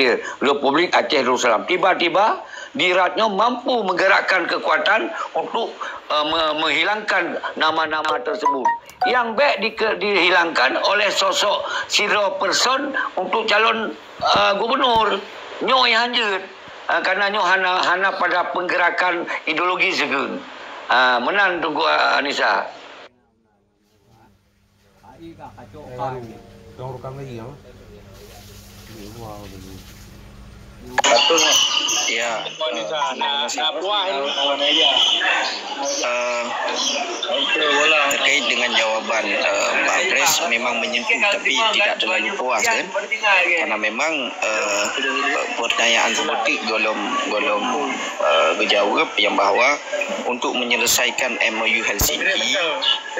Amatir Republik Aceh Darussalam. Tiba-tiba diratnya mampu menggerakkan kekuatan untuk uh, menghilangkan nama-nama tersebut. Yang baik di, dihilangkan oleh sosok Siro Person untuk calon uh, gubernur. Nyo yang hanjut. Uh, kerana nyo hana, hana pada penggerakan ideologi segun. Uh, menang tunggu uh, Anissa. Tunggu rekam lagi ya. Wow, Betul. Ya. Uh. Uh, terkait dengan jawaban uh, Pak Pres memang menyentuh tapi tidak terlalu puas kan karena memang uh, pertanyaan seperti golong golong uh, berjawab yang bahawa untuk menyelesaikan MOU Helsinki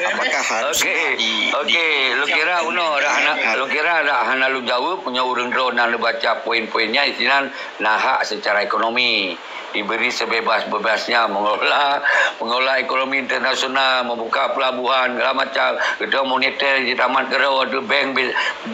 apakah harus okay. di okey lu kira uno dah anak lu kira dah hana lu jawab punya urang drone nak baca poin-poinnya isinan nah secara ekonomi. Diberi sebebas-bebasnya mengelola mengelola ekonomi internasional membuka pelabuhan segala macam. Kedua moneter di taman kerau ada bank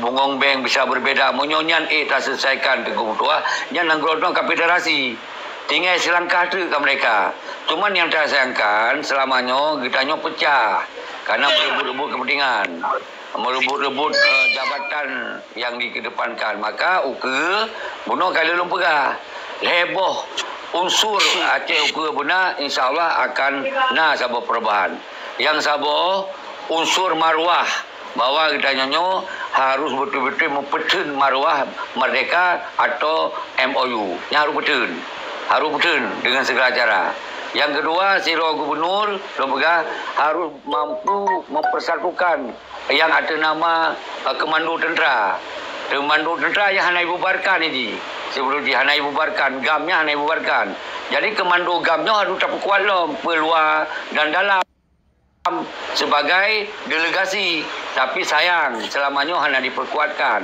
bungong bank bisa berbeza. Menyonyan eh tak selesaikan ke kebutuhan yang nanggrono kapiterasi tinggal selangkah tu ke mereka cuman yang tak sayangkan selamanya kita pecah karena berebut-rebut kepentingan merebut-rebut uh, jabatan yang dikedepankan maka uke bunuh kali lumpur heboh unsur Aceh Ukur Buna insyaAllah akan na sabah perubahan. Yang sabah unsur marwah bahawa kita nyanyo harus betul-betul mempetun marwah merdeka atau MOU. Yang harus betul. Harus betul dengan segala cara. Yang kedua, Siro Gubernur Lembaga harus mampu mempersatukan yang ada nama uh, Komando Tentera. Komando Tentera yang hendak dibubarkan ini sebelum dihanai bubarkan gamnya hanai bubarkan jadi komando gamnya harus tak kuat peluar dan dalam sebagai delegasi tapi sayang selamanya hanya diperkuatkan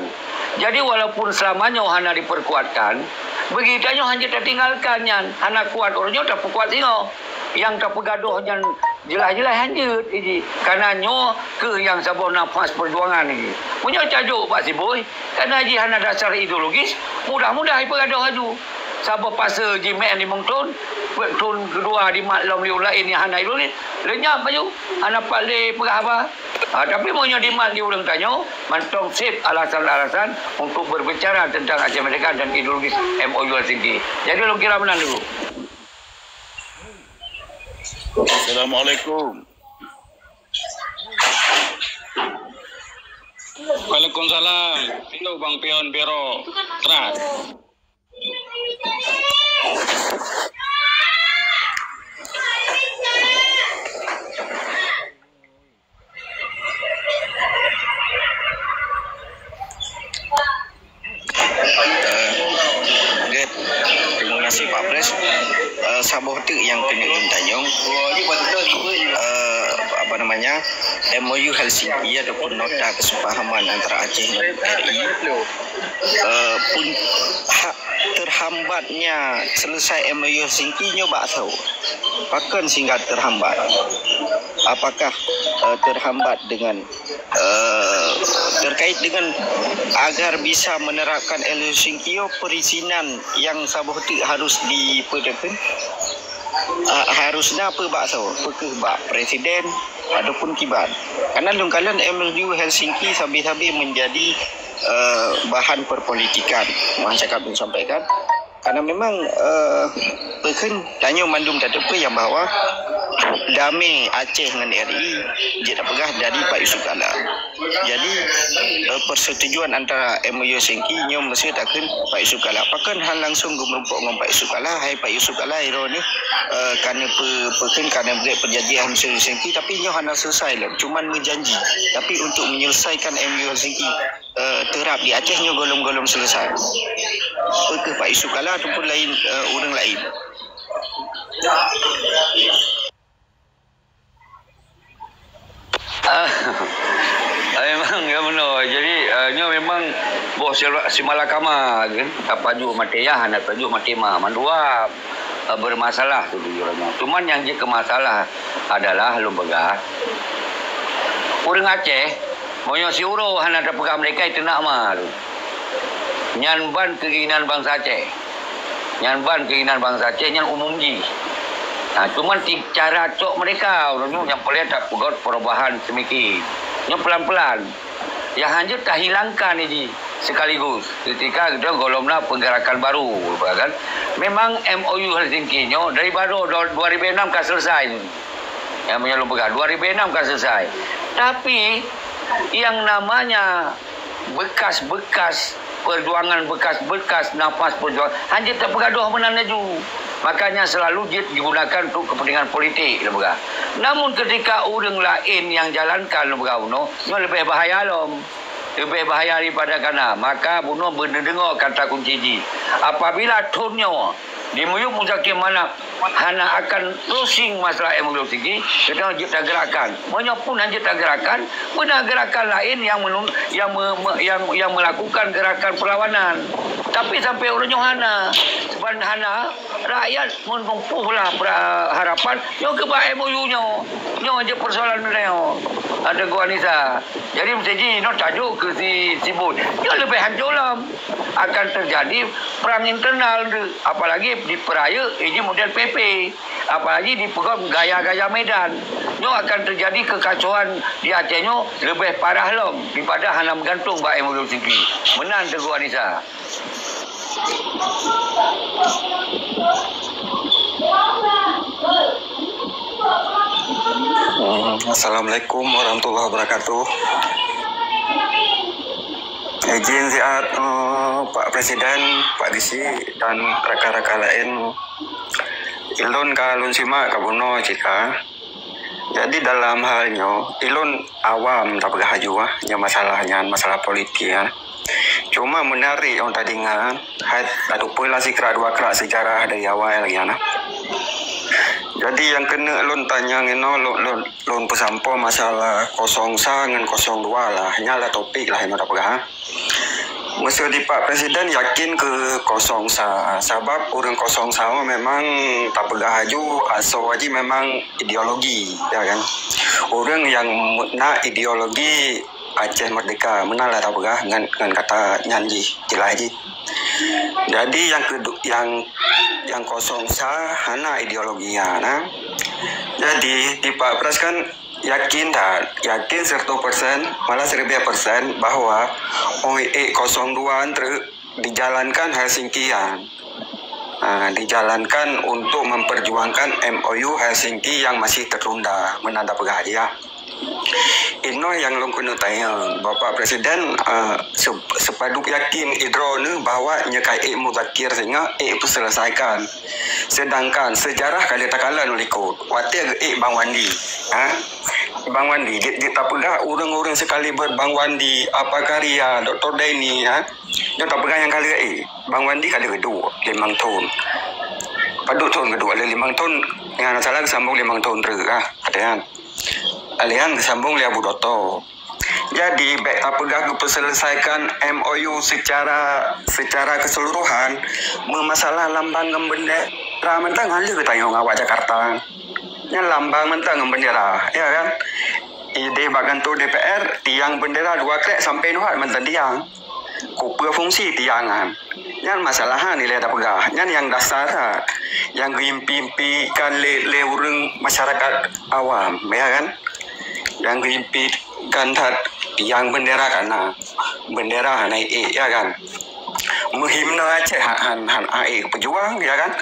jadi walaupun selamanya hanya diperkuatkan begitanya hanya tertinggalkan yang hanya kuat orangnya tak kuat tengok yang tak pergaduh yang jelas-jelas hanjut ini kerana nyo ke yang sabah nafas perjuangan ini punya cajuk Pak Siboy. Kerana haji hana dasar ideologis mudah-mudah pergaduh haju sabah pasa jimek di mengtun tun kedua di maklum liu lain yang hana ideologis lenyap baju hana palik perah apa Ha, tapi maunya di mat dia orang tanya, mantong sip alasan-alasan untuk berbicara tentang Aceh Merdeka dan ideologis MOU Helsinki. Jadi lo kira mana dulu? Assalamualaikum. Waalaikumsalam. Itu Bang Pion Biro. É, Good. Kasih Pak Pres uh, tu yang kena Juntayong uh, apa namanya MOU Helsinki ataupun nota kesepahaman antara Aceh dan RI uh, pun ha, terhambatnya selesai MOU Helsinki nyoba tahu. Pakan sehingga terhambat. Apakah uh, terhambat dengan uh, terkait dengan agar bisa menerapkan Helsinki perizinan yang sabah harus dipedekan uh, harusnya apa bak so apakah bak presiden ataupun kibat. Kerana lungkalan MOU Helsinki sambil-sambil menjadi uh, bahan perpolitikan Maha cakap pun sampaikan. Kerana memang uh, Pekan tanya mandum tak apa yang bahawa damai Aceh dengan RI dia tak pegah dari Pak Yusuf Kala. Jadi uh, persetujuan antara MOU Sengki nyo mesti takkan Pak Yusuf Kala. Pakan hal langsung gemerumpuk dengan Pak Yusuf Kala, hai Pak Yusuf Kala iro ni uh, kerana pe, pekan kerana buat perjanjian Sengki tapi nyo hanya selesai lah. Cuma menjanji. Tapi untuk menyelesaikan MOU Sengki uh, terap di Aceh nyo golong-golong selesai. Apakah Pak Yusuf Kala ataupun lain uh, orang lain? Ah, memang ya benar. Jadi uh, memang bos si Malakama kan apa ju mati ya anak tajuk mati mah mandua uh, bermasalah tu orangnya. Cuman yang je masalah adalah lembaga orang Aceh Moyo si uro hana ada pegang mereka itu nak mah tu. Nyan ban keinginan bangsa Aceh. Nyan ban keinginan bangsa Aceh nyan umum ji. Nah, cuma cara cok mereka orang yang boleh tak pegot perubahan semiki. Yang pelan-pelan. Yang hanya tak hilangkan ini sekaligus. Ketika kita golongna penggerakan baru kan? Memang MOU Helsinki nyo dari baru 2006 kan selesai yang menyelum pegang 2006 kan selesai. Tapi yang namanya bekas-bekas perjuangan bekas-bekas nafas perjuangan hanya tak bergaduh menanaju makanya selalu digunakan untuk kepentingan politik lembaga. Namun ketika orang lain yang jalankan lembaga uno, lebih bahaya lom. Lebih bahaya daripada kana maka bunuh mendengar kata kunci ji apabila tonyo di muyuk muzakim mana hana akan closing masalah MUU tinggi kita kita gerakan. Banyak pun hanya kita gerakan benar gerakan lain yang menung, yang, me, yang yang melakukan gerakan perlawanan. Tapi sampai orang hana sebab hana rakyat menumpuhlah harapan. Yo ke ba MOU nyo. Nyo je persoalan dia ada gua Nisa jadi mesti ji no tajuk ke si sibut yo lebih hancurlah akan terjadi perang internal apalagi di peraya ini model PP apalagi di gaya-gaya medan. Nyo akan terjadi kekacauan di Aceh nyo lebih parah lom daripada hanya gantung Mbak Emulul Singki menang Teguh Anissa Assalamualaikum warahmatullahi wabarakatuh. Izin ziar uh, Pak Presiden, Pak Disi dan rakan-rakan lain. Ilun kalun simak kabuno cika. Jadi dalam halnya, ilun awam tak berhaju ah, masalahnya masalah politik ya. Cuma menarik yang tadi ngah, hat ada pula si kerak dua kerak sejarah dari awal lagi ya. Jadi yang kena lon tanya ngeno lon lon lon pesampo masalah kosong dengan kosong dua lah. Nyala topik lah yang ada pegang. Mesti di Pak Presiden yakin ke kosong sa sebab orang kosong sa memang tak pegang haju aso aja memang ideologi ya kan. Orang yang nak ideologi Aceh Merdeka menalah tak pegang dengan, dengan kata nyanyi jelas aja. Jadi yang kedua yang yang kosong sah hana ideologinya nah. Jadi di Pak Pres kan yakin tak yakin 100% malah 1000% bahwa OIE 02 ter dijalankan Helsinkian. Nah, dijalankan untuk memperjuangkan MOU Helsinki yang masih tertunda menanda pegajian. Ino yang long kena tanya Bapak Presiden uh, sepaduk yakin idro ni bahawa nyekai ik muzakir sehingga ik itu selesaikan sedangkan sejarah kali takalan ikut wati agak ik Bang Wandi ha? Bang Wandi dia, dia tak pegang orang-orang sekali berbang Wandi apa karya Dr. Denny ha? dia tak pegang yang kali ik Bang Wandi kali kedua limang tahun paduk tahun kedua limang tahun yang salah sambung limang tahun terus ha? ada kan alian sambung lihat Budoto. Jadi baik apa gagu MOU secara secara keseluruhan memasalah lambang bendera mentang hanya kita yang awak Jakarta. Yang lambang mentang bendera, ya kan? Ide bagan tu DPR tiang bendera dua krek sampai nuhat mentang tiang. Kupa fungsi tiangan. Yang masalah nilai tak pegah. Yang yang dasar yang impi-impikan le, le masyarakat awam, ya kan? Yang diimpikan tat yang bendera kana bendera naik e ya kan? Menghimna Aceh han han ae pejuang ya kan?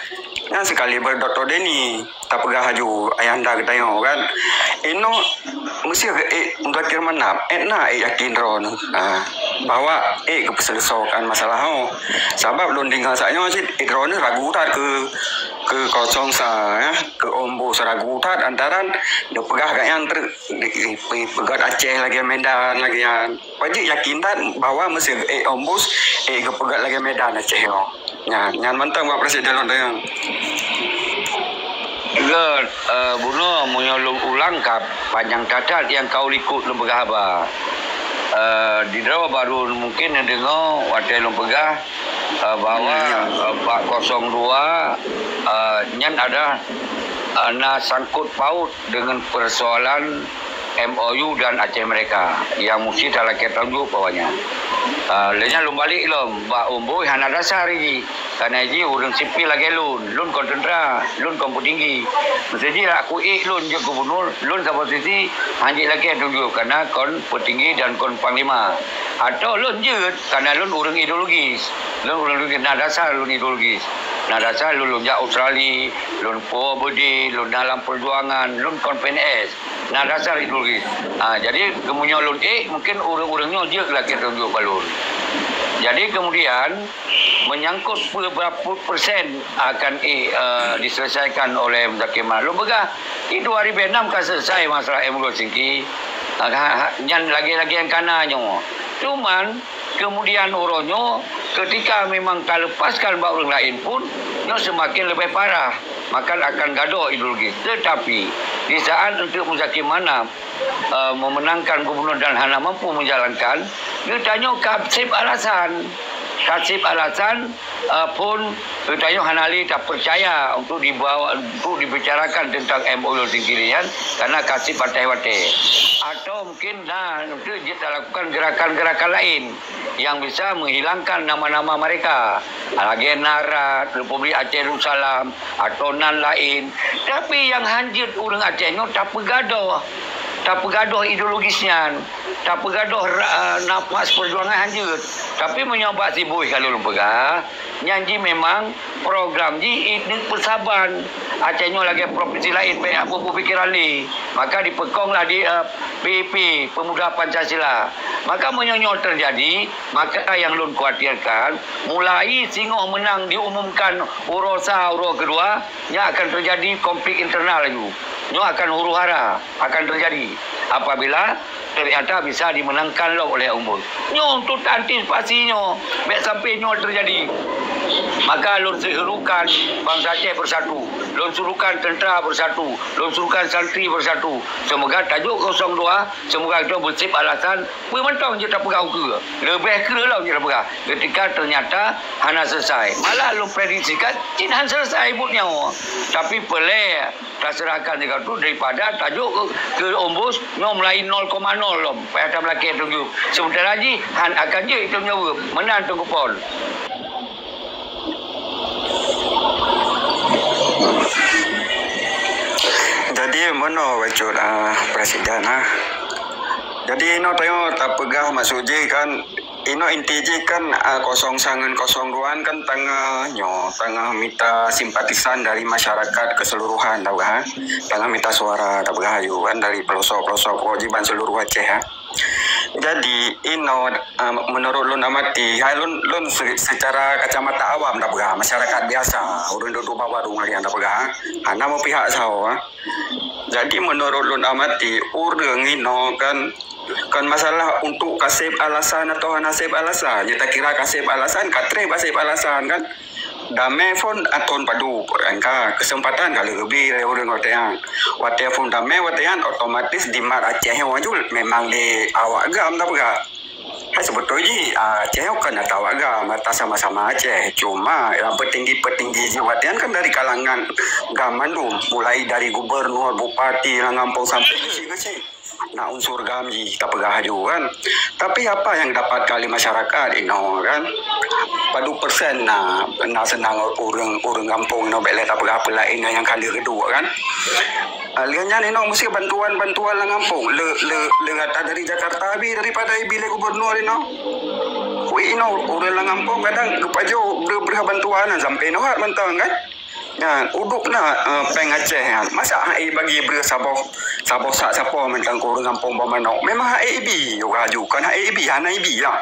Yang sekali berdoktor Deni tak pegah haju ayanda kita yang kan? Ino mesti ke e untuk mana etna e yakin ron ah bahwa e ke peselesaikan masalah ho. Sebab lon tinggal saya masih e ron ragu tak ke ke kosong sa ya ke ombo seragu tat antaran dia pegah kat yang ter pegat Aceh lagi Medan lagi yang wajib yakin tak bahawa mesti eh ombus eh ke pegat lagi Medan Aceh yo ya nyan mantang buat presiden lo yang Good, uh, Buno menyolong ulang kap panjang cacat yang kau likut lembaga apa. Uh, di dalam baru mungkin yang dengar waktu lembaga uh, bahawa uh, 402 uh, nyan ada uh, nak sangkut paut dengan persoalan MOU dan Aceh mereka yang mesti dalam kita tunjuk bawahnya. Uh, Lainnya lum balik lum, ba umbu hana dasar lagi. Karena ji urang sipil lagi lun, lun kontentra, lun kompu tinggi. Mesti ji aku ik lun je gubernur, lun sa posisi hanji lagi tunjuk karena kon petinggi dan kon panglima. Atau lun je karena lun urang ideologis. Lun urang ideologis, nah dasar lun ideologis. Nah dasar lun lun jak Australia, lun po budi, lun dalam perjuangan, lun kon PNS. Nah dasar ideologis. Ha, jadi kemudian lun eh mungkin urang-urangnya je lah kita tunjuk balun. Jadi kemudian menyangkut beberapa persen akan eh, uh, diselesaikan oleh Muzakir Maklum. Begah, di 2006 kan selesai masalah MGO Singki. Uh, yang lagi-lagi yang kanannya. Cuman kemudian uronyo ketika memang tak lepaskan bak orang lain pun semakin lebih parah maka akan gaduh ideologi tetapi di saat untuk Muzakir Manap uh, memenangkan gubernur dan hana mampu menjalankan dia tanya kapsip alasan Kasib alasan uh, pun Tanya Hanali tak percaya untuk dibawa untuk dibicarakan tentang MOU Tingkirian karena kasih partai-partai atau mungkin nah untuk kita lakukan gerakan-gerakan lain yang bisa menghilangkan nama-nama mereka. Lagi Narat, Republik Aceh Darussalam atau nan lain. Tapi yang hanjut orang Aceh ni tak pegaduh tak pegaduh ideologisnya tak pegaduh uh, nafas perjuangan hanjut tapi menyobat si boy kalau lu pegah nyanyi memang program ji ini persaban. Acehnya lagi provinsi lain apa pun fikiran ni. Maka dipekonglah di uh, PAP Pemuda Pancasila. Maka menyonyol terjadi maka yang lun khawatirkan mulai singoh menang diumumkan urosa uro kedua yang akan terjadi konflik internal lagi Nyo akan huru hara akan terjadi apabila ternyata bisa dimenangkan oleh umur. Nyo untuk antisipasinya sampai nyo terjadi. Maka lun serukan bangsa Aceh bersatu. Lun surukan tentera bersatu. Lun surukan santri bersatu. Semoga tajuk 02, semoga itu bersip alasan, mentang je tak pegang ke. Lebih ke lah je tak pegang. Ketika ternyata hana selesai. Malah lun prediksikan, Cina han selesai ibutnya. Tapi pelik tak serahkan juga tu daripada tajuk ke, ke ombus nyo mulai 0,0 lom. Payah tak tunggu. Lagi, han akan je itu nyawa. Menang tunggu pon. Jadi mana wajud uh, presiden ah. Jadi ino tengok tak pegah masuk kan ino inti je kan uh, kosong sangan kosong duan kan tengah nyo tengah minta simpatisan dari masyarakat keseluruhan tahu ha tengah minta suara tak pegah ayu kan dari pelosok-pelosok kewajiban seluruh Aceh ha. Jadi ino uh, menurut lun amati hai lun se- secara kacamata awam tak pegah masyarakat biasa urang duduk bawah rumah lian tak pegah ha nama pihak ha. Jadi menurut lun amati urang ino kan kan masalah untuk kasih alasan atau nasib alasan. Kita kira kasih alasan, katre kasih alasan kan. Dame pun aton padu kan kesempatan kali lebih dari orang watian. Watian pun dame watian otomatis di mar Aceh wajul memang di awak gam tak Hai sebetulnya Aceh kan ada awak gam mata sama-sama Aceh. Cuma yang petinggi-petinggi jawatan kan dari kalangan gaman tu. Mulai dari gubernur, bupati, langampung sampai kecil-kecil nak unsur gamji tak pegah kan. Tapi apa yang dapat kali masyarakat ino kan? Padu persen na na senang orang orang kampung ino bela tak pegah apa lain yang kali kedua kan Aliannya ino mesti bantuan-bantuan lang kampung le le le kata dari Jakarta habis daripada bila gubernur ino Wih ino orang lang kampung kadang kepajo ber bantuan sampai no hat mentang kan Ya, uduk na uh, peng Aceh kan. Masa HI bagi ber sabah sabah sak siapa mentang ko orang kampung Bamanok. Memang HIB juga ju kan HIB hana IB lah.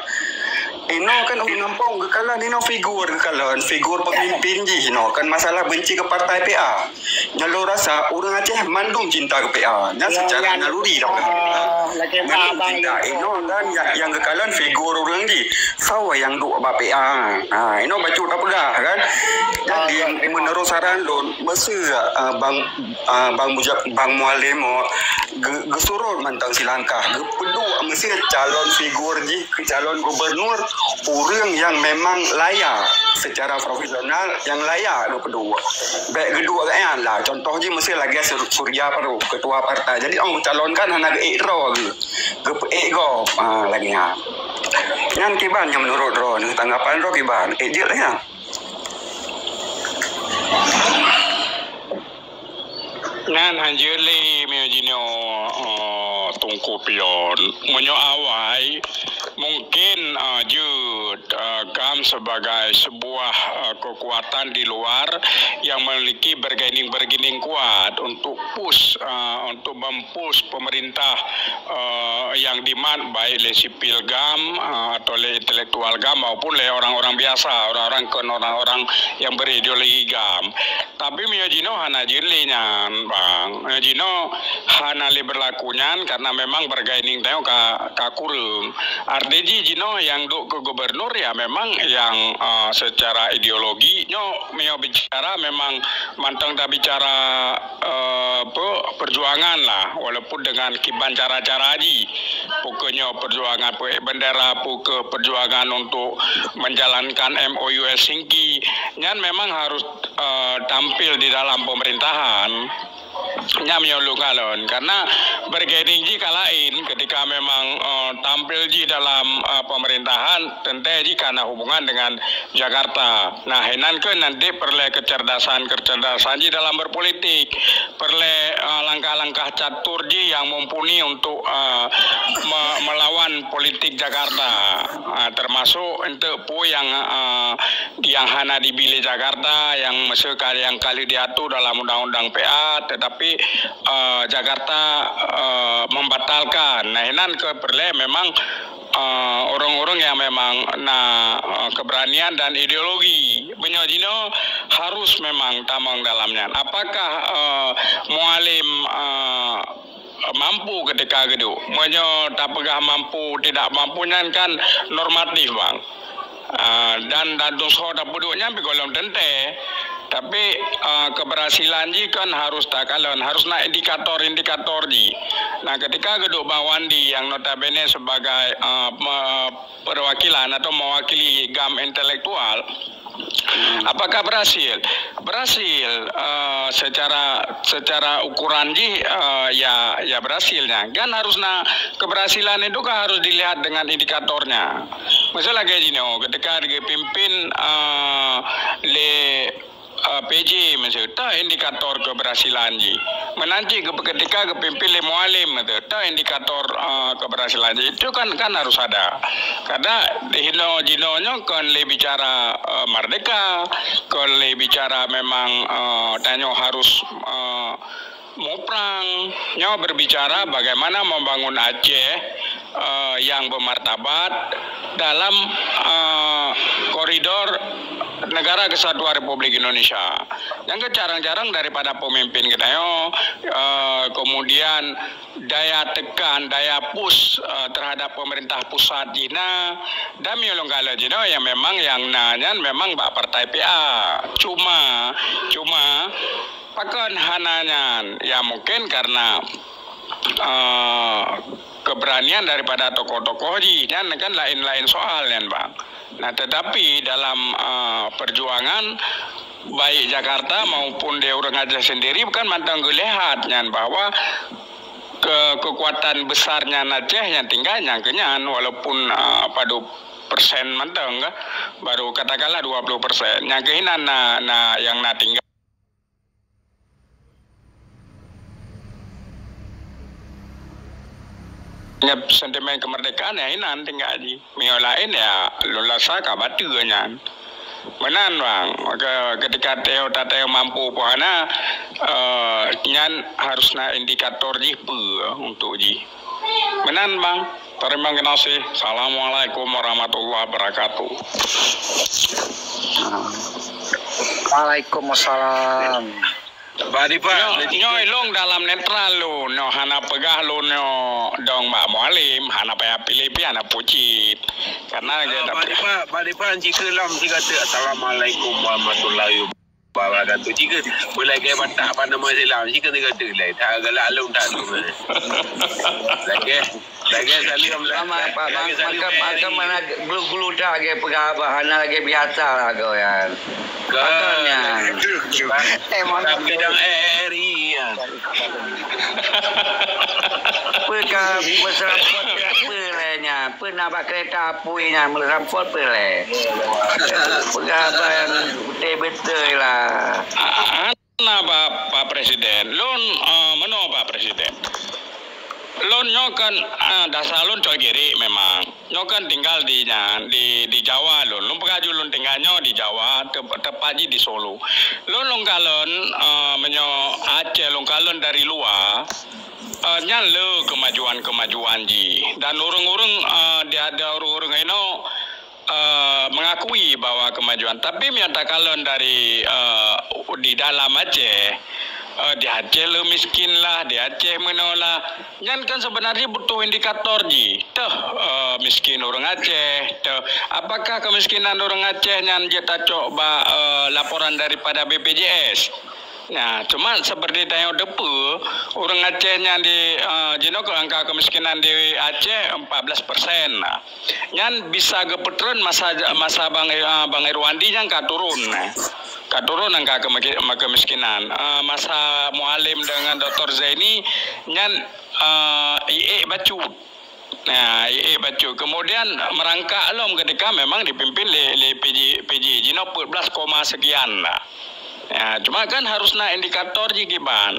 Ino kan orang kampung kekalan ino figur kekalan figur pemimpin je ino kan masalah benci ke partai PA. Nyalu rasa orang Aceh mandung cinta ke PA. Nya secara naluri dah. Lagi Mandung abang cinta ino kan yang, yang kekalan figur orang je. risau yang duk BPA. Ha, ini baca tak pegah kan. Jadi Ah, menurut saran lo, mesti uh, bang uh, bang Mujab bang Mualim ge, gesurut mantang silangkah. Ge pedua mesti calon figur ji calon gubernur orang yang memang layak secara profesional yang layak lo kedua. Baik kedua kan lah. Contoh je mesti lagi Sur- Surya Paru ketua partai. Jadi orang calonkan anak ge ro ge. Ge ego ah lagi ha. Yang kiban yang menurut Ro, ni tanggapan Ro kiban. Eh je lah ya. Ngan hanjeli mio jino tungku pion. Menyo awai mungkin uh, jud uh, kam sebagai sebuah uh, kekuatan di luar yang memiliki bergening-bergening kuat untuk push uh, untuk mempush pemerintah uh, yang diman baik oleh sipil gam uh, atau oleh intelektual gam maupun oleh orang-orang biasa orang-orang kon orang-orang yang berideologi gam. Tapi mio jino hana jirlinya bang. Mio jino hana li berlakunya karena memang bergaining tengok ka ka ji jino yang duk ke gubernur ya memang yang uh, secara ideologi nyo mio bicara memang mantang dah bicara uh, perjuangan lah. Walaupun dengan kiban cara-cara ji pokoknya perjuangan pe- bendera puke perjuangan untuk menjalankan MOU Helsinki nyan memang harus uh, tampil di dalam pemerintahan nyam kalon. Karena bergaining ji kalain ketika memang uh, tampil ji dalam uh, pemerintahan tentu ji karena hubungan dengan Jakarta. Nah, henan ke nanti perlu kecerdasan kecerdasan ji dalam berpolitik, perlu uh, langkah-langkah catur ji yang mumpuni untuk uh, me- melawan politik Jakarta, uh, termasuk untuk pu yang uh, yang hana dipilih Jakarta yang kali yang kali diatur dalam undang-undang PA tetapi uh, Jakarta uh, membatalkan. Nah, ini ke perle memang uh, orang-orang yang memang nah uh, keberanian dan ideologi Benyojino harus memang tamang dalamnya. Apakah uh, mualim uh, mampu ketika gitu. Menyo tak mampu tidak mampunya kan normatif bang. Uh, dan dan dosa tak puduknya golong tente tapi uh, keberhasilan ji kan harus tak kalon harus nak indikator-indikator ji nah ketika geduk bawan di yang notabene sebagai uh, perwakilan atau mewakili gam intelektual Apakah berhasil? Berhasil uh, secara secara ukuran ji uh, ya ya berhasilnya. Kan harus na keberhasilan itu kan harus dilihat dengan indikatornya. Misalnya kayak gini, oh, ketika dipimpin uh, le uh, PJ misalnya, tak indikator keberhasilan ji. Menanti ke ketika kepimpin le mualim itu, tak indikator uh, keberhasilan ji. Itu kan kan harus ada. Karena di hino jinonya kan le bicara uh, merdeka, kan le bicara memang uh, tanya harus uh, mau perang, nyawa berbicara bagaimana membangun Aceh uh, yang bermartabat dalam uh, koridor negara kesatuan Republik Indonesia. Yang kejarang-jarang daripada pemimpin kita yo, uh, kemudian daya tekan, daya push uh, terhadap pemerintah pusat Cina dan miolonggala Cina yang memang yang nanya memang bak partai PA. Cuma, cuma Pakan hananya ya mungkin karena uh, keberanian daripada tokoh-tokoh ji dan kan lain-lain soal kan bang. Nah tetapi dalam uh, perjuangan baik Jakarta maupun di orang Aceh sendiri bukan mantang lihat kan bahwa ke kekuatan besarnya Aceh yang tinggalnya kenyan walaupun uh, pada persen mantang baru katakanlah 20 persen. Yang kehinan na, na yang na tinggal Ya, sentimen kemerdekaan ya ini nanti nggak di mio lain ya lulasa kabatnya menan bang. Maka ketika teo tateo mampu pohana uh, nyan harusnya indikator pe untuk ji. Menan bang. Terima kasih. Assalamualaikum warahmatullahi wabarakatuh. Waalaikumsalam. Badi pa, nyo ilong dalam netral lo, no hana pegah lo no dong mbak mualim, hana payah pilih pilih hana pucit. Karena dia tak Badi pa, badi pa jika lam si kata Assalamualaikum warahmatullahi wabarakatuh. Jika mulai gaya batak pada nama silam, jika dia kata lah, tak galak alung tak alung. Lagi, lagi salim lah. Sama apa maka maka eh, mana gulu-gulu dah ke pegabahana lagi biasa lah kau ya. Katanya. Eh, mana bidang RI ya. Apa apa? Apa nak pakai kereta apuinya mesrampot apa leh? Pegabah yang betul-betul lah. Ana Pak Pak Presiden, lon uh, mano Pak Presiden. Lon nyokan uh, dasar lon coy giri memang. Nyokan tinggal di di di Jawa lon. Lon pegaju lon tinggalnya di Jawa, te, tepatnya di Solo. Lon lon kalon uh, menyo Aceh lon kalon dari luar. Uh, nyan le kemajuan-kemajuan ji. Dan urung-urung uh, dia ada urung-urung ini uh, mengakui bahwa kemajuan. Tapi menyatakan dari uh, di dalam Aceh uh, di Aceh le miskin lah di Aceh menolak Nyan kan sebenarnya butuh indikator ji. Tuh uh, miskin orang Aceh tuh apakah kemiskinan orang Aceh nyan kita coba uh, laporan daripada BPJS Nah, cuma seperti tanya depu, orang Acehnya di uh, Jino ke angka kemiskinan di Aceh 14 persen. Nah, nyan bisa gepetron masa masa bang uh, bang Irwandi yang ka turun. Nah. Ka turun angka kemiskinan. Uh, masa mualim dengan Dr. Zaini nyan uh, IE bacu. Nah, IE bacu. Kemudian merangkak lom ketika memang dipimpin oleh le PJ PJ Jino 14, sekian lah. Ya, cuma kan harus nak indikator jigiban.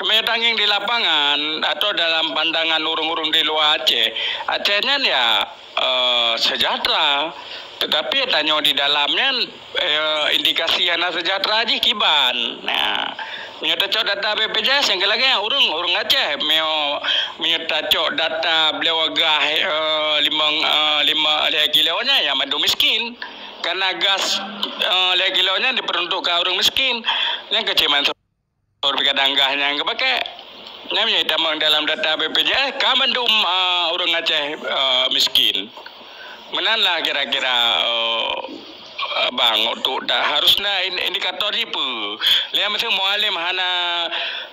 Kemudian di lapangan atau dalam pandangan urung-urung di luar Aceh, Acehnya ya uh, sejahtera. Tetapi tanya di dalamnya uh, indikasi anak sejahtera aja kiban. Nah, menyerta cok data BPJS yang lagi yang urung urung Aceh meo menyerta cok data beliau agak uh, lima uh, lima kilonya ya madu miskin karena gas uh, lagi kilonya diperuntukkan orang miskin. Yang keciman kadang gasnya yang pakai namanya tamang dalam data BPJS kamandum uh, orang Aceh uh, miskin. Menanlah kira-kira uh, bang untuk dah harusnya in- indikator jipu lihat macam mualim hana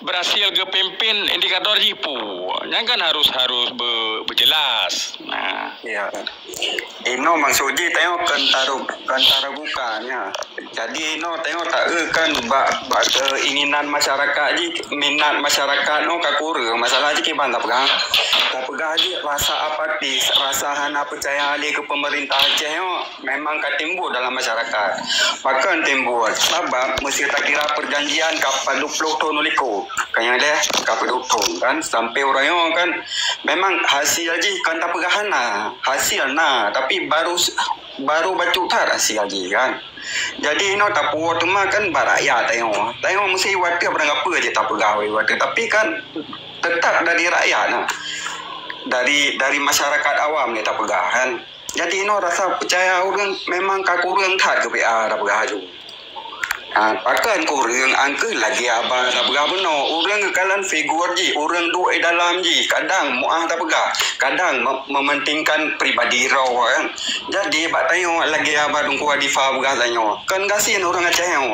berhasil ke pimpin indikator jipu yang kan harus harus ber, berjelas nah Ya. Ino maksudnya tengok kentara kentara bukannya. Jadi ino tengok tak kan bak bak keinginan masyarakat ji minat masyarakat no kakura masalah ji kiban tak pegang. Tak pegang ji rasa apatis, rasa hana percaya ali ke pemerintah Aceh memang timbul dalam masyarakat. Bahkan timbul sebab mesti tak kira perjanjian kapal 20 ton liko. Kayaknya deh kapal 20 ton kan? Sampai orang yo kan memang hasil ji kan tak pegang hana hasil nah tapi baru baru bacu tar hasil lagi kan? Jadi ino tak puas tu mah kan barakyat tengok. Tengok mesti wadah berang apa je tak pegawai wadah tapi kan tetap dari rakyat nah dari dari masyarakat awam ni tak pegah kan jadi ino rasa percaya orang memang kakurang tak ke tak pegah juga Ha, pakan kurang angka lagi abang tak pegah benar. Orang kekalan figur je. Orang duduk di dalam je. Kadang muah tak pegah. Kadang mem- mementingkan pribadi raw kan. Jadi bak tengok lagi abang dungku adifa pegah tanya. Kan kasihan orang Aceh yang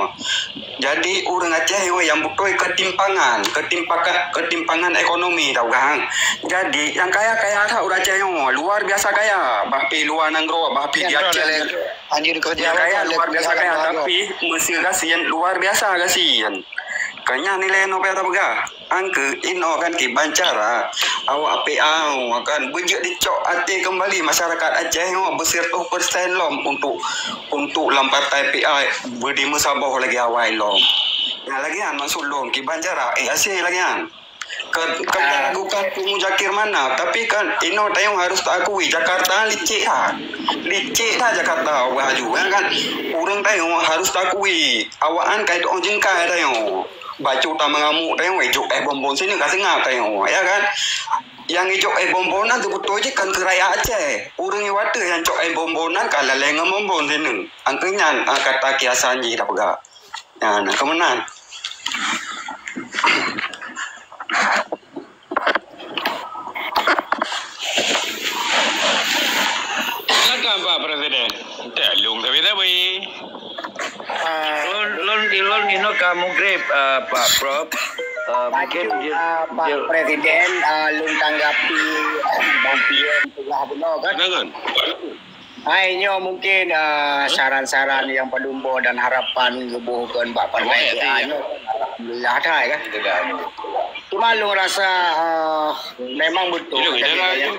Jadi orang Aceh yang yang betul ketimpangan, ketimpangan ketimpangan ekonomi tau kan. Jadi yang kaya-kaya tak orang Aceh yang luar biasa kaya. Bahpi luar nanggro, bahpi di Aceh. Anjir kau Dia kaya luar biasa kaya tapi mesti kasihan luar biasa kasihan. Kanya nilai no peta pega. Angke ino kan ki bancara awak PA kan bejek dicok ati kembali masyarakat Aceh ngo berseratus persen lom untuk untuk lampartai PA beri musabah lagi awal lom. Ya lagi an masuk lom ki bancara eh asyik lagi an. Ke, kerja bukan mujakir mana. Tapi kan ino tayong harus tak akui Jakarta licik lah. Licik lah Jakarta awak juga kan? Orang tayong harus tak akui. Awakan kait orang jengkai tayong. Baca tak mengamuk tayong ejok eh bombon sini kat tengah tayong ya kan? Yang ejok eh bombonan tu betul je kan keraya Aceh. Orang yang water yang cok eh bombonan kan lalai dengan bombon sini. Angkanya kata kiasan je tak pegak. Ya kan Pak Presiden? Tak long tapi tak boleh. Ah, Lon Lon Nino kamu grip uh, Pak Prof. Uh, mungkin dia, uh, Pak dia, Presiden uh, lung tanggapi bantuan tengah benar kan? Hai nyo mungkin uh, saran-saran huh? yang perlumbo dan harapan lubuh Pak Perwai. Oh, ya? Alhamdulillah ya. dah kan. Cuma lu rasa uh, memang betul. Ilu,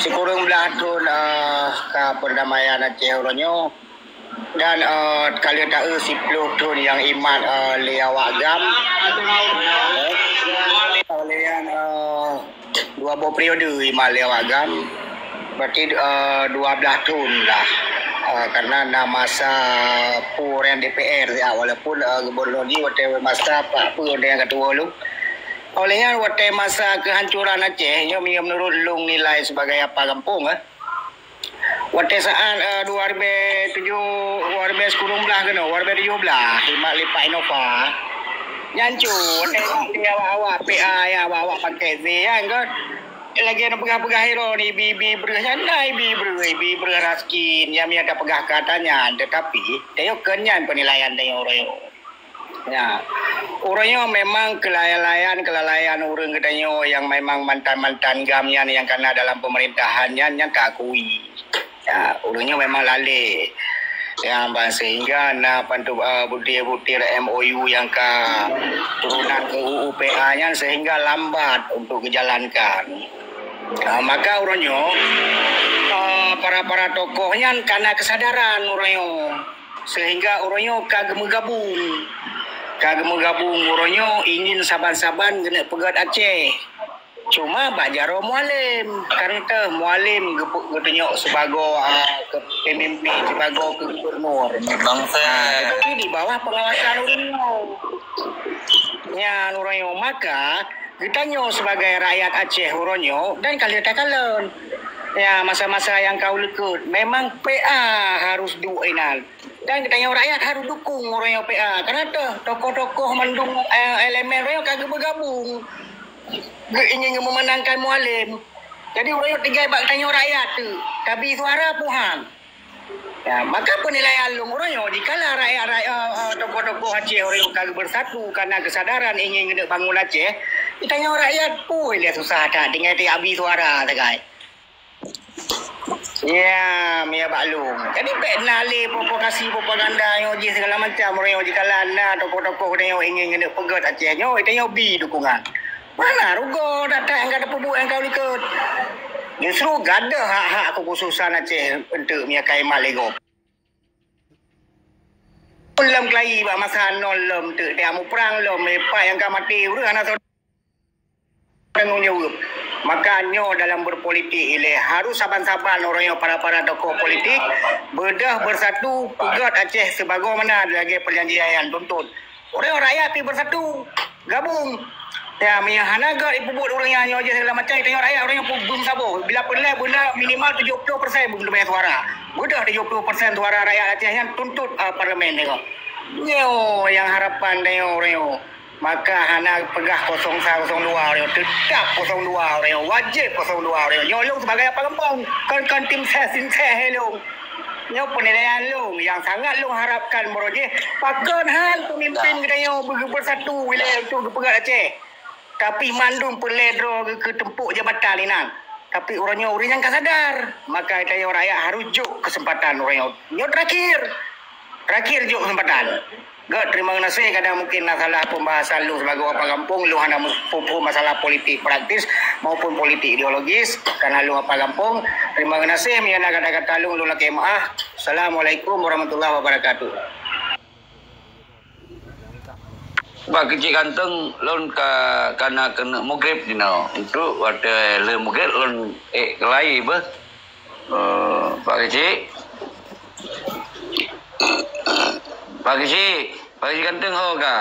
Sekurang belah tu uh, ke perdamaian Aceh Oronyo dan uh, kali tak eh, sipuluh tu yang imat uh, liawak gam Kalian uh, dua buah periode imat liawak gam berarti uh, 12 tahun lah. Uh, karena nak masa purian DPR ya walaupun uh, gubernur ni waktu masa Pak Pur yang ketua lu olehnya waktu masa kehancuran Aceh nya menurut lung nilai sebagai apa kampung eh Waktu saat uh, 2007, 2010 belah kena, 2017, Himat Lipat Innova. Nyancu, dia awak-awak PA ya, awak-awak pakai Z kan kan. Lagi ada pegah-pegah hero ni, bibi berah nai bibi berah, bibi berah raskin, yang ada pegah katanya. Tetapi, dia kenyan penilaian dia orang Ya. Orangnya memang kelainan kelalaian orang katanya yang memang mantan-mantan gamian yang kena dalam pemerintahannya yang tak akui. Ya, orangnya memang lalai. Ya, bang, sehingga na pantu uh, butir-butir MOU yang ke turunan ke UUPA nya sehingga lambat untuk dijalankan. Uh, maka orangnya uh, para-para tokohnya karena kesadaran orangnya sehingga orangnya kagem gabung kagem gabung orangnya ingin saban-saban kena pegat Aceh cuma Bajaro Mualim karena tu Mualim getunyok sebagai uh, ke pemimpin sebagai ke gubernur Bangsa. tapi di bawah pengawasan Urinyo. Ya, Urinyo. Maka, kita nyo sebagai rakyat Aceh Urinyo dan kalian tak kalian. Ya, masa-masa yang kau lekut. Memang PA harus duinan. Dan kita nyo rakyat harus dukung Urinyo PA. Karena tu, tokoh-tokoh mendung eh, elemen Urinyo kagak bergabung. Ge- ingin memenangkan mualim. Jadi Urinyo tinggal bak tanya rakyat tu. Tapi suara puhang. Ya, maka penilaian lu orang dikala rakyat rakyat uh, tokoh-tokoh Aceh orang yang kagak bersatu karena kesadaran ingin kena bangun Aceh, ditanya rakyat pun lihat susah tak dengan dia habis suara tak. Ya, Mia Baklung. Jadi pek nali provokasi propaganda yang je segala macam orang yang dikala na tokoh-tokoh dia yang ingin kena pegat Aceh nyo, ditanya bi dukungan. Mana rugo datang yang ada pebuk yang kau ikut. Justru gada hak-hak kekhususan Aceh untuk miakai malego. Lem kelai bak masa nol lem tu dia mu perang lem lepas yang kau mati uru anak saudara tanggung Makanya dalam berpolitik ini harus saban-saban orang yang para-para tokoh politik berdah bersatu pegat Aceh sebagaimana lagi perjanjian yang tuntut. Orang rakyat pi bersatu gabung Ya, minyak hanaga ibu buat orang yang nyoja segala macam tengok rakyat orang yang belum sabar. Bila pelai benda minimal 70% belum banyak suara. Mudah 70% suara rakyat Aceh yang tuntut uh, parlimen tengok. Nyo yang harapan tengok orang yo. Maka hana pegah 0102 orang yo. Tetap 02 orang yo. Wajib 02 orang yo. Nyolong sebagai apa lempong. Kan kan tim saya sin saya helong. Nyo penilaian lu yang sangat lu harapkan merojeh. Pakon hal pemimpin kita yo bersatu wilayah tu pegat Aceh. Tapi mandum peledro ke, ke tempuk jabatan ni nan. Tapi orangnya orang yang tak sadar. Maka kita rakyat harus juk kesempatan orang yang. terakhir. Terakhir juk kesempatan. God, terima kasih kadang mungkin nak salah pembahasan lu sebagai apa kampung. Lu hanya pupu masalah politik praktis maupun politik ideologis. Karena lu apa kampung. Terima kasih. Mian kata-kata lu lu nak maaf. Assalamualaikum warahmatullahi wabarakatuh. Pak kecil kantong lon ka kana kena mugrib dino. Untuk waktu le mugrib lon eh kelai ba. Uh, Pak kecil. Pak kecil, Pak kecil kantong ho ka.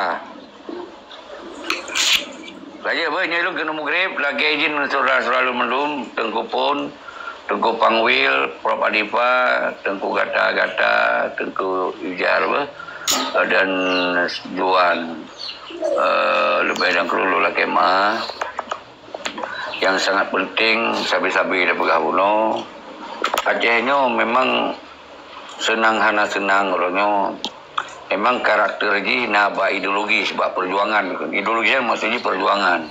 Lagi apa nyai lu kena mugrib lagi izin saudara selalu melum tengku pun tengku pangwil prop adipa tengku gata-gata tengku ujar ba dan juan. Uh, lebih dan kelulu lah kemah. Yang sangat penting sabi-sabi dia pegah Acehnya memang senang hana senang orangnya memang karakter ji nak ba ideologi sebab perjuangan. Ideologi kan maksudnya perjuangan.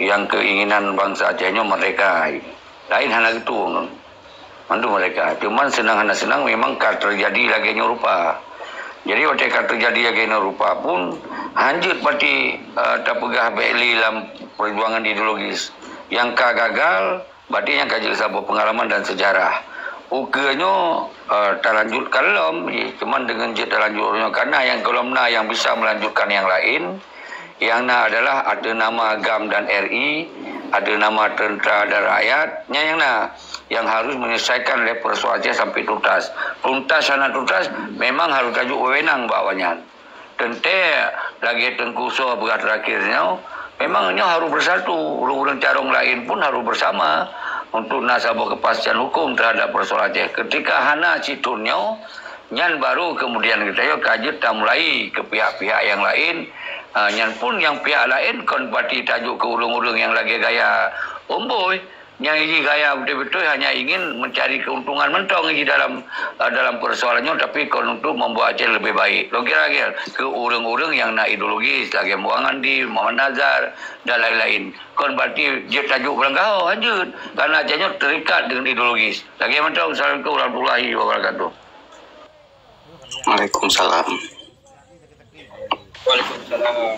Yang keinginan bangsa Aceh nya mereka. Lain hana gitu mandu mereka. Cuman senang hana senang memang kar terjadi lagi rupa. Jadi waktu kar terjadi lagi rupa pun hanjut pati uh, tak pegah beli dalam perjuangan ideologis. Yang ka gagal berarti yang kaji sebuah pengalaman dan sejarah Ukanya uh, terlanjut kalom cuman dengan je terlanjutnya karena yang kolomna yang bisa melanjutkan yang lain. Yang na adalah ada nama GAM dan RI ada nama tentera dan rakyat. Yang na yang harus menyelesaikan oleh persuasi sampai tuntas. Tuntas sana tuntas memang harus tajuk wewenang bawahnya tente lagi tengkuso berat terakhirnya memangnya harus bersatu. Urang-urang carong lain pun harus bersama untuk nasabah kepastian hukum terhadap persoalan Aceh. Ketika hana citunnya, nyan baru kemudian kita yuk kaji tak mulai ke pihak-pihak yang lain. Uh, nyan pun yang pihak lain kon tajuk ke ulung-ulung yang lagi gaya umboy. Yang ini gaya betul-betul hanya ingin mencari keuntungan mentong di dalam uh, dalam persoalannya tapi kon untuk membuat Aceh lebih baik. Lo kira-kira ke urung-urung yang nak ideologis lagi buangan di Muhammad Nazar dan lain-lain. Kon berarti dia tajuk berangkau lanjut karena Acehnya terikat dengan ideologis. Lagi mentong Assalamualaikum warahmatullahi wabarakatuh. Waalaikumsalam. Waalaikumsalam.